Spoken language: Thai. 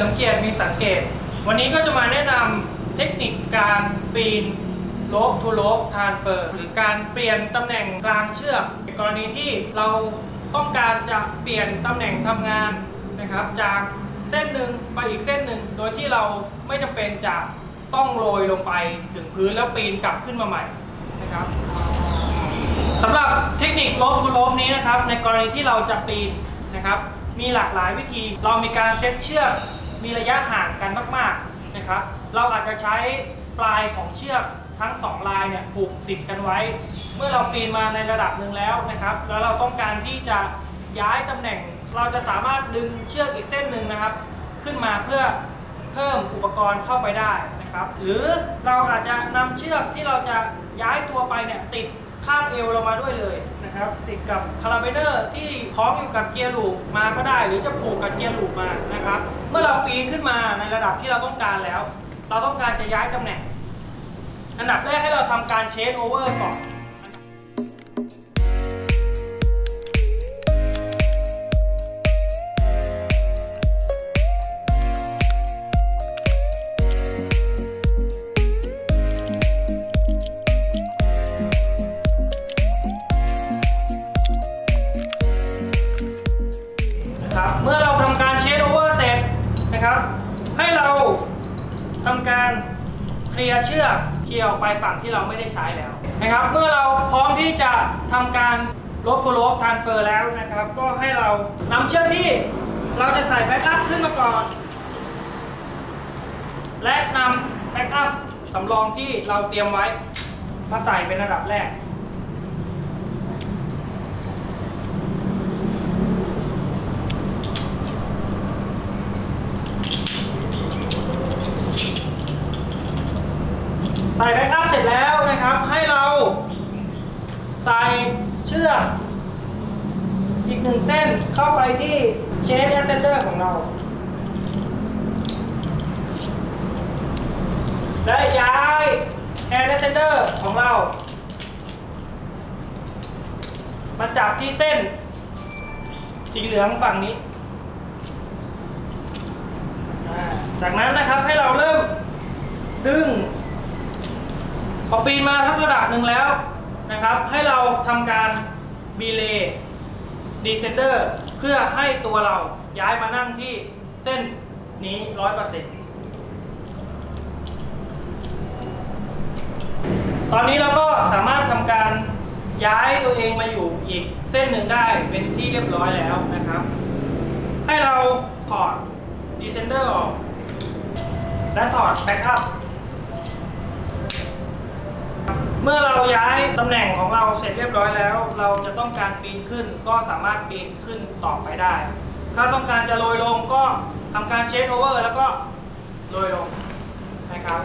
ลิมเกียรติมีสังเกต วันนี้ก็จะมาแนะนำเทคนิคการปีนโลบทูโลบทานเฟอร์หรือการเปลี่ยนตำแหน่งกลางเชือกในกรณีที่เราต้องการจะเปลี่ยนตำแหน่งทำงานนะครับ จากเส้นหนึ่งไปอีกเส้นหนึ่งโดยที่เราไม่จำเป็นจะต้องโรยลงไปถึงพื้นแล้วปีนกลับขึ้นมาใหม่นะครับสำหรับเทคนิคลบคูลบนี้นะครับ ในกรณีที่เราจะปีนนะครับ มีหลากหลายวิธีเรามีการเซตเชือก มีระยะห่างกันมากๆนะครับ เราอาจจะใช้ปลายของเชือกทั้งสองลายเนี่ยผูกติดกันไว้ เมื่อเราปีนมาในระดับหนึ่งแล้วนะครับ แล้วเราต้องการที่จะย้ายตำแหน่ง เราจะสามารถดึงเชือกอีกเส้นหนึ่งนะครับ ขึ้นมาเพื่อเพิ่มอุปกรณ์เข้าไปได้นะครับ หรือเราอาจจะนำเชือกที่เราจะย้ายตัวไปเนี่ยติด ข้างเอวเรามาด้วยเลยนะครับ ติดกับ carabiner ที่คล้องอยู่กับ gear loop มาก็ได้ หรือจะผูกกับ gear loop มานะครับ เมื่อเราปีนขึ้นมาในระดับที่เราต้องการแล้ว เราต้องการจะย้ายตำแหน่ง อันดับแรกให้เราทำการ changeover ก่อน นะครับ ให้เราทำการเคลียร์เชือกเคลียร์ออกไปฝั่งที่เราไม่ได้ใช้แล้วนะครับ เมื่อเราพร้อมที่จะทำการ rope to rope transfer แล้วนะครับ ก็ให้เรานำเชือกที่เราจะใส่ backup ขึ้นมาก่อน และนำ backup สำรองที่เราเตรียมไว้มาใส่เป็นอันดับแรก ใส่ backup เสร็จแล้วนะครับ ให้เราใส่เชือกอีกหนึ่งเส้นเข้าไปที่ chest ascender ของเรา และย้าย ascender ของเรา มาจับที่เส้น สีเหลืองฝั่งนี้ จากนั้นนะครับให้เราเริ่มดึง พอปีนมาทั้งระดับหนึ่งแล้วนะครับ ให้เราทำการ belay descender เพื่อให้ตัวเราย้ายมานั่งที่เส้นนี้ร้อยเปอร์เซ็นต์ตอนนี้เราก็สามารถทำการย้ายตัวเองมาอยู่อีกเส้นหนึ่งได้เป็นที่เรียบร้อยแล้วนะครับ ให้เราถอด descender ออก และถอด backup เมื่อเราย้ายตำแหน่งของเราเสร็จเรียบร้อยแล้ว เราจะต้องการปีนขึ้นก็สามารถปีนขึ้นต่อไปได้ ถ้าต้องการจะโรยลงก็ทำการ changeover แล้วก็โรยลงนะครับ